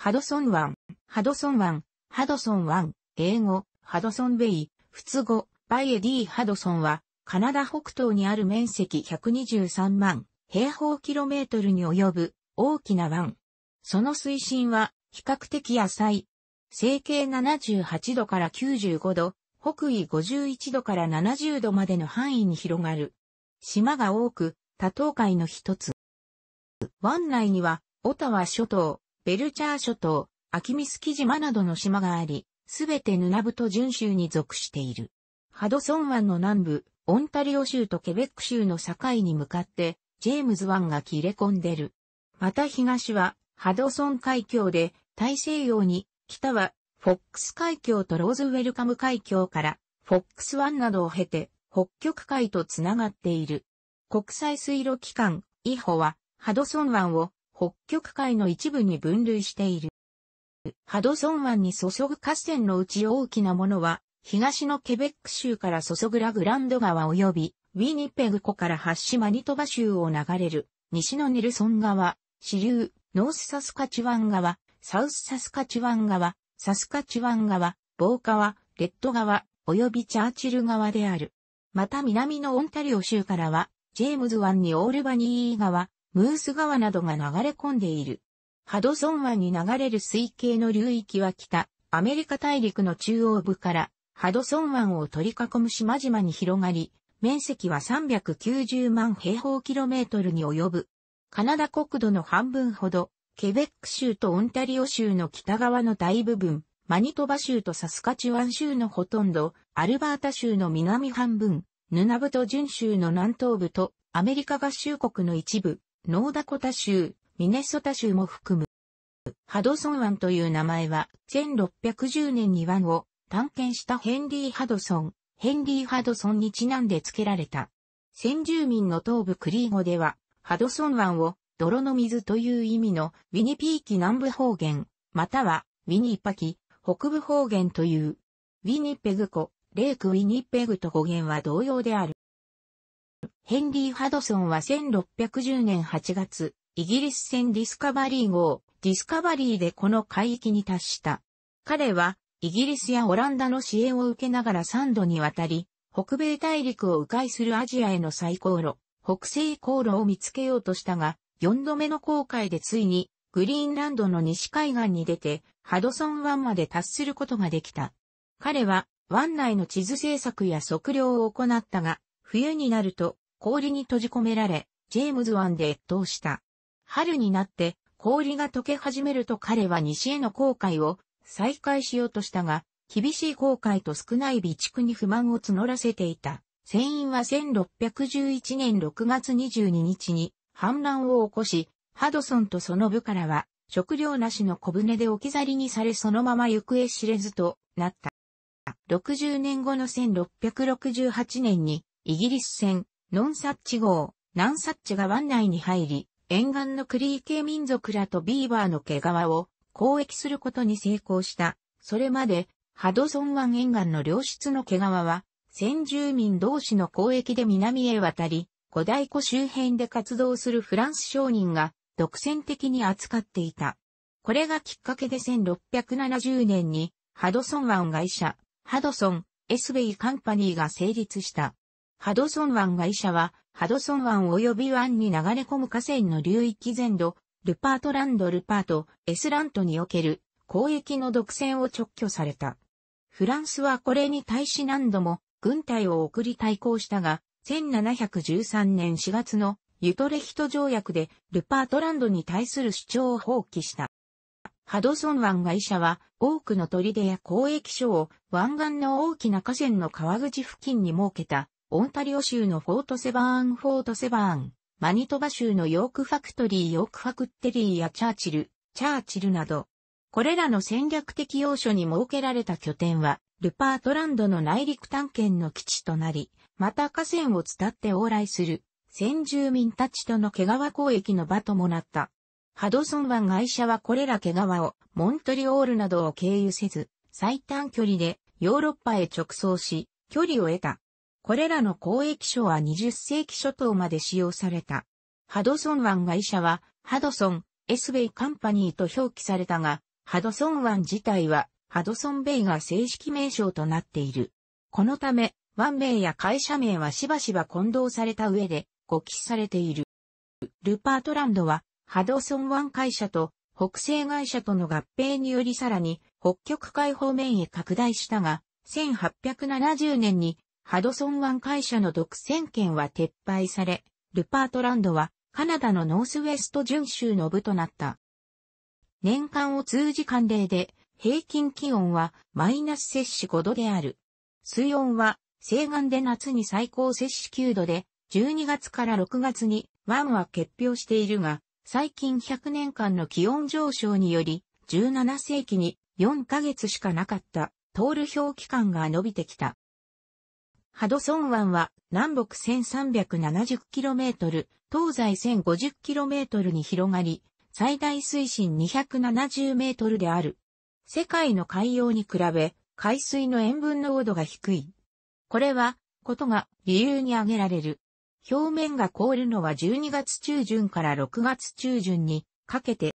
ハドソン湾、ハドソン湾、ハドソン湾、英語、ハドソンベイ、仏語、バイエディ・ハドソンは、カナダ北東にある面積123万。平方キロメートルに及ぶ。大きな湾。その水深は比較的浅い。整形78度から95度、北緯51度から70度までの範囲に広がる。島が多く、多島海の一つ。湾内には、オタワ諸島、ベルチャー諸島、アキミスキ島などの島があり、すべてヌナブト準州に属している。ハドソン湾の南部、オンタリオ州とケベック州の境に向かって、ジェームズ湾が切れ込んでる。また東は、ハドソン海峡で、大西洋に、北は、フォックス海峡とローズウェルカム海峡から、フォックス湾などを経て、北極海とつながっている。国際水路機関、 IHO は、ハドソン湾を北極海の一部に分類している。ハドソン湾に注ぐ河川のうち大きなものは、東のケベック州から注ぐラグランド川及び、ウィニペグ湖から発しマニトバ州を流れる、西のネルソン川、支流、ノースサスカチワン川、サウスサスカチワン川、サスカチワン川、ボー川、レッド川、及びチャーチル川である。また南のオンタリオ州からは、ジェームズ湾にオールバニー川、ムース川などが流れ込んでいる。ハドソン湾に流れる水系の流域は北、アメリカ大陸の中央部から。ハドソン湾を取り囲む島々に広がり、面積は390万平方キロメートルに及ぶ。カナダ国土の半分ほど、ケベック州とオンタリオ州の北側の大部分、マニトバ州とサスカチュワン州のほとんど、アルバータ州の南半分、ヌナブト準州の南東部と、アメリカ合衆国の一部、ノーダコタ州、ミネソタ州も含む。ハドソン湾という名前は、1610年に湾を探検したヘンリー・ハドソン、ヘンリー・ハドソンにちなんで付けられた。先住民の東部クリーゴでは、ハドソン湾を泥の水という意味のウィニピーキ南部方言、またはウィニパキ北部方言という、ウィニペグ湖、 Lake Winnipeg と語源は同様である。ヘンリー・ハドソンは1610年8月、イギリス船ディスカバリー号、 Discovery でこの海域に達した。彼は、イギリスやオランダの支援を受けながら3度にわたり、北米大陸を迂回するアジアへの最航路、北西航路を見つけようとしたが、4度目の航海でついに、グリーンランドの西海岸に出て、ハドソン湾まで達することができた。彼は、湾内の地図制作や測量を行ったが、冬になると氷に閉じ込められ、ジェームズ湾で越冬した。春になって氷が溶け始めると彼は西への航海を再開しようとしたが、厳しい航海と少ない備蓄に不満を募らせていた。船員は1611年6月22日に反乱を起こし、ハドソンとその部からは食料なしの小舟で置き去りにされそのまま行方知れずとなった。60年後の1668年にイギリス船ノンサッチ号、ナンサッチが湾内に入り、沿岸のクリー系民族らとビーバーの毛皮を交易することに成功した。それまで、ハドソン湾沿岸の良質の毛皮は、先住民同士の交易で南へ渡り、古代湖周辺で活動するフランス商人が独占的に扱っていた。これがきっかけで1670年にハドソン湾会社、 Hudson's Bay Company が成立した。ハドソン湾会社は、ハドソン湾及び湾に流れ込む河川の流域全土、ルパートランド・ Rupert's Land における交易の独占を勅許された。フランスはこれに対し何度も軍隊を送り対抗したが、1713年4月のユトレヒト条約でルパートランドに対する主張を放棄した。ハドソン湾会社は多くの砦や交易所を湾岸の大きな河川の川口付近に設けたオンタリオ州のフォートセバーンフォートセバーンマニトバ州のヨークファクトリーヨークファクテリーやチャーチル、チャーチルなど、これらの戦略的要所に設けられた拠点は、ルパートランドの内陸探検の基地となり、また河川を伝って往来する、先住民たちとの毛皮交易の場ともなった。ハドソン湾会社はこれら毛皮をモントリオールなどを経由せず、最短距離でヨーロッパへ直送し、距離を得た。これらの交易所は20世紀初頭まで使用された。ハドソン湾会社は、ハドソン、エスベイカンパニーと表記されたが、ハドソン湾自体はハドソンベイが正式名称となっている。このため、湾名や会社名はしばしば混同された上で、誤記されている。ルパートランドは、ハドソン湾会社と北西会社との合併によりさらに北極海方面へ拡大したが、1870年にハドソン湾会社の独占権は撤廃され、ルパートランドはカナダのノースウェスト準州の部となった。年間を通じ寒冷で、平均気温はマイナス摂氏5度である。水温は西岸で夏に最高摂氏9度で、12月から6月に湾は結氷しているが、最近100年間の気温上昇により、17世紀に4ヶ月しかなかった通る氷期間が伸びてきた。ハドソン湾は南北 1370km、東西 1050km に広がり、最大水深270メートルである。世界の海洋に比べ、海水の塩分濃度が低い。これは、ことが理由に挙げられる。表面が凍るのは12月中旬から6月中旬にかけて、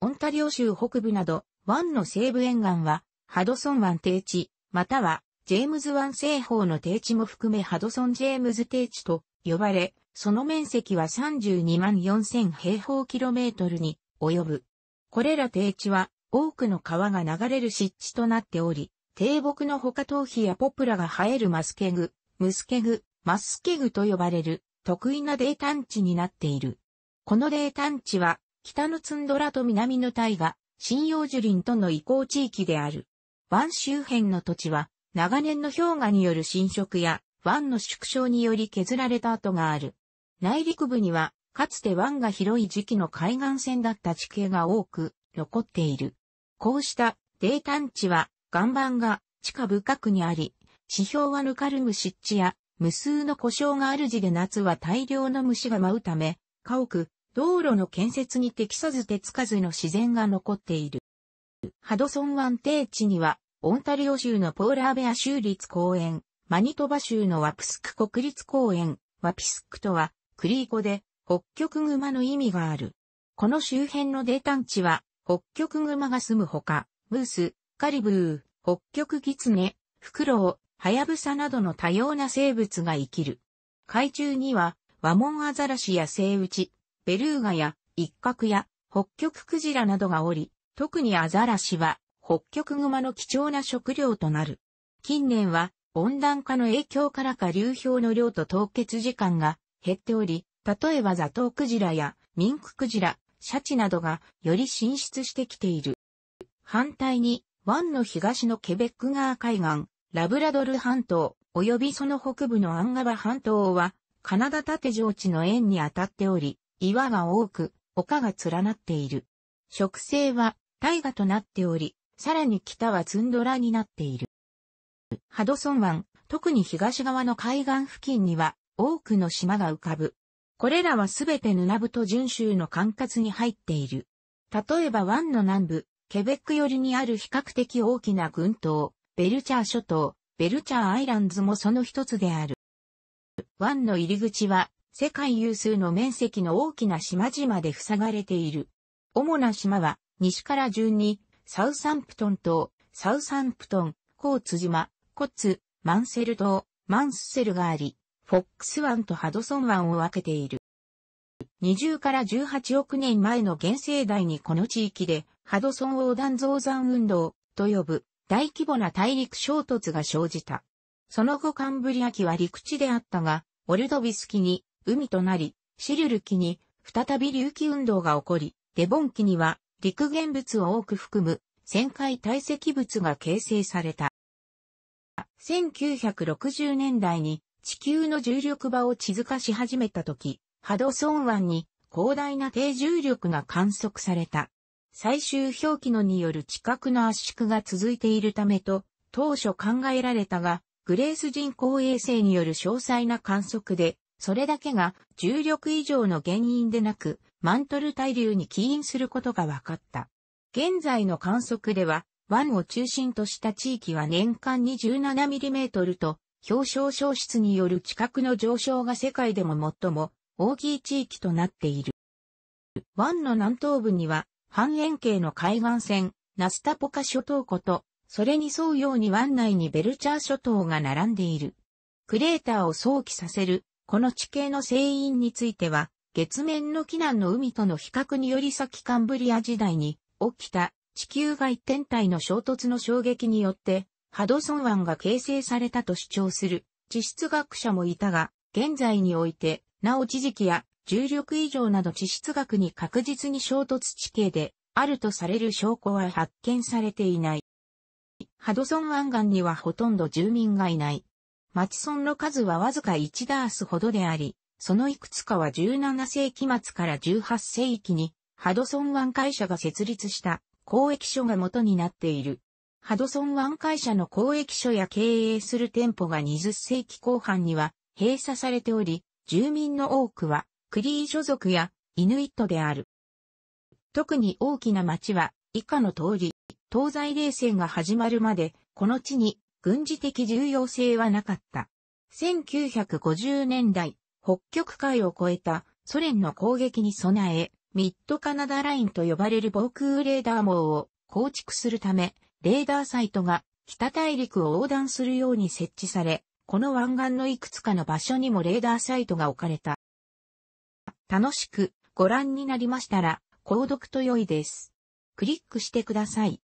オンタリオ州北部など、湾の西部沿岸は、ハドソン湾低地、または、ジェームズ湾西方の低地も含めハドソンジェームズ低地と呼ばれ、その面積は32万4000平方キロメートルに及ぶ。これら低地は多くの川が流れる湿地となっており、低木の他頭皮やポプラが生えるマスケグ、ムスケグ、マスケグと呼ばれる得意な泥炭地になっている。この泥炭地は北のツンドラと南のタイが針葉樹林との移行地域である。湾周辺の土地は長年の氷河による侵食や湾の縮小により削られた跡がある。内陸部には、かつて湾が広い時期の海岸線だった地形が多く残っている。こうした泥炭地は岩盤が地下深くにあり、地表はぬかるむ湿地や無数の故障がある時で夏は大量の虫が舞うため、家屋、道路の建設に適さず手つかずの自然が残っている。ハドソン湾低地には、オンタリオ州のポーラーベア州立公園、マニトバ州のワプスク国立公園、ワピスクとは、クリーコで北極熊の意味がある。この周辺の泥炭地は北極熊が住むほか、ムース、カリブー、北極ギツネ、フクロウ、ハヤブサなどの多様な生物が生きる。海中には、ワモンアザラシやセイウチ、ベルーガや一角や北極クジラなどがおり、特にアザラシは北極熊の貴重な食料となる。近年は温暖化の影響からか流氷の量と凍結時間が減っており、例えばザトウクジラやミンククジラ、シャチなどがより進出してきている。反対に、湾の東のケベック川海岸、ラブラドル半島、及びその北部のアンガバ半島は、カナダ縦上地の円に当たっており、岩が多く、丘が連なっている。植生は大河となっており、さらに北はツンドラになっている。ハドソン湾、特に東側の海岸付近には多くの島が浮かぶ。これらはすべてヌナブと準州の管轄に入っている。例えば湾の南部、ケベック寄りにある比較的大きな群島、ベルチャー諸島、ベルチャーアイランズもその一つである。湾の入り口は世界有数の面積の大きな島々で塞がれている。主な島は西から順にサウサンプトン島、サウサンプトン、コーツ島、コツ、マンセル島、マンスセルがあり、フォックス湾とハドソン湾を分けている。20から18億年前の現世代にこの地域でハドソン横断増山運動と呼ぶ大規模な大陸衝突が生じた。その後カンブリア紀は陸地であったが、オルドビス紀に海となり、シリュル紀に再び隆起運動が起こり、デボン紀には陸源物を多く含む旋回堆積物が形成された。1960年代に地球の重力場を地図化し始めた時、ハドソン湾に広大な低重力が観測された。最終表記のによる地殻の圧縮が続いているためと当初考えられたが、グレース人工衛星による詳細な観測で、それだけが重力異常の原因でなく、マントル対流に起因することが分かった。現在の観測では、湾を中心とした地域は年間に 17mm と表彰消失による地殻の上昇が世界でも最も大きい地域となっている。湾の南東部には半円形の海岸線、ナスタポカ諸島湖と、それに沿うように湾内にベルチャー諸島が並んでいる。クレーターを想起させる、この地形の成因については、月面の避難の海との比較により先カンブリア時代に起きた地球外天体の衝突の衝撃によってハドソン湾が形成されたと主張する地質学者もいたが、現在において、なお地磁気や重力異常など地質学に確実に衝突地形であるとされる証拠は発見されていない。ハドソン湾岸にはほとんど住民がいない。町村の数はわずか1ダースほどであり、そのいくつかは17世紀末から18世紀にハドソン湾会社が設立した交易所が元になっている。ハドソン湾会社の交易所や経営する店舗が20世紀後半には閉鎖されており、住民の多くはクリー諸族やイヌイットである。特に大きな町は以下の通り、東西冷戦が始まるまでこの地に軍事的重要性はなかった。1950年代、北極海を越えたソ連の攻撃に備え、ミッドカナダラインと呼ばれる防空レーダー網を構築するため、レーダーサイトが北大陸を横断するように設置され、この湾岸のいくつかの場所にもレーダーサイトが置かれた。楽しくご覧になりましたら、購読と良いです。クリックしてください。